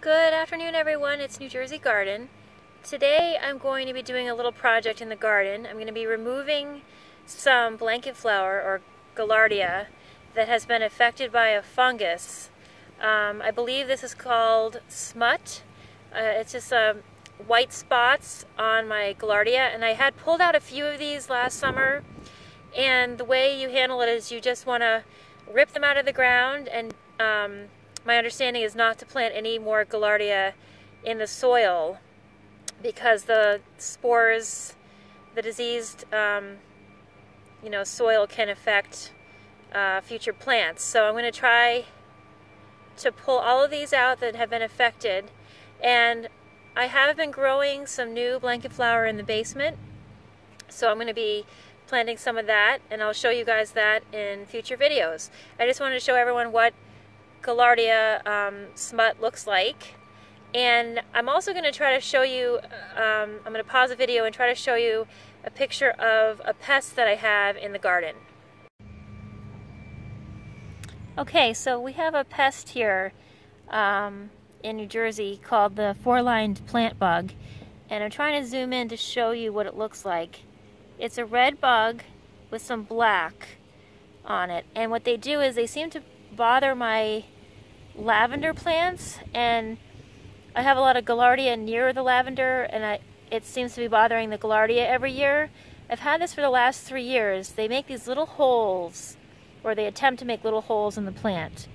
Good afternoon everyone, it's New Jersey Garden. Today I'm going to be doing a little project in the garden. I'm going to be removing some blanket flower or gaillardia that has been affected by a fungus. Um, I believe this is called smut. Uh, it's just uh, white spots on my gaillardia and I had pulled out a few of these last summer and the way you handle it is you just want to rip them out of the ground and um, my understanding is not to plant any more gaillardia in the soil because the spores, the diseased, um, you know, soil can affect uh, future plants. So I'm going to try to pull all of these out that have been affected. And I have been growing some new blanket flower in the basement. So I'm going to be planting some of that and I'll show you guys that in future videos. I just wanted to show everyone what Gaillardia um, smut looks like. And I'm also going to try to show you, um, I'm going to pause the video and try to show you a picture of a pest that I have in the garden. Okay, so we have a pest here um, in New Jersey called the four-lined plant bug. And I'm trying to zoom in to show you what it looks like. It's a red bug with some black on it. And what they do is they seem to bother my lavender plants and I have a lot of gaillardia near the lavender and I, it seems to be bothering the gaillardia every year. I've had this for the last three years. They make these little holes or they attempt to make little holes in the plant.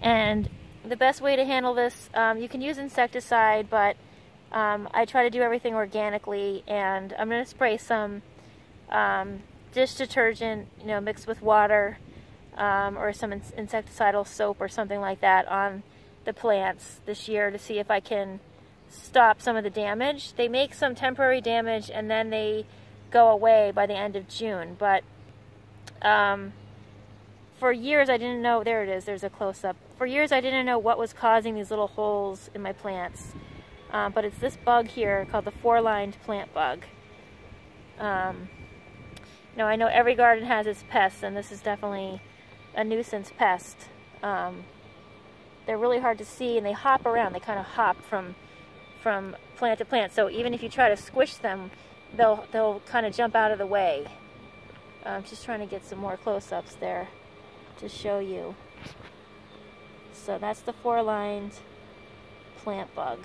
And the best way to handle this, um, you can use insecticide, but um, I try to do everything organically and I'm going to spray some um, dish detergent, you know, mixed with water um, or some insecticidal soap or something like that on the plants this year to see if I can stop some of the damage. They make some temporary damage and then they go away by the end of June. But um, for years I didn't know, there it is, there's a close-up. For years I didn't know what was causing these little holes in my plants. Um, but it's this bug here called the four-lined plant bug. Um, know, I know every garden has its pests and this is definitely a nuisance pest. Um, they're really hard to see and they hop around. They kind of hop from from plant to plant. So even if you try to squish them, they'll they'll kind of jump out of the way. I'm just trying to get some more close-ups there to show you. So that's the four-lined plant bug.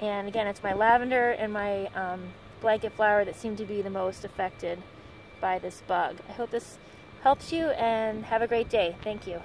And again, it's my lavender and my um, blanket flower that seem to be the most affected by this bug. I hope this helps you and have a great day. Thank you.